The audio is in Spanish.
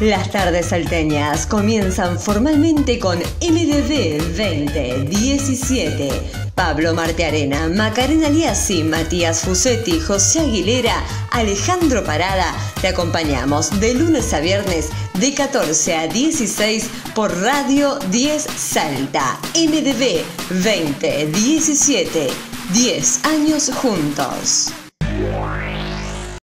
Las tardes salteñas comienzan formalmente con MDD 2017. Pablo Martearena, Macarena Liassi, Matías Fusetti, José Aguilera, Alejandro Parada. Te acompañamos de lunes a viernes de 14 a 16 por Radio 10 Salta. MDB 2017. 10 años juntos.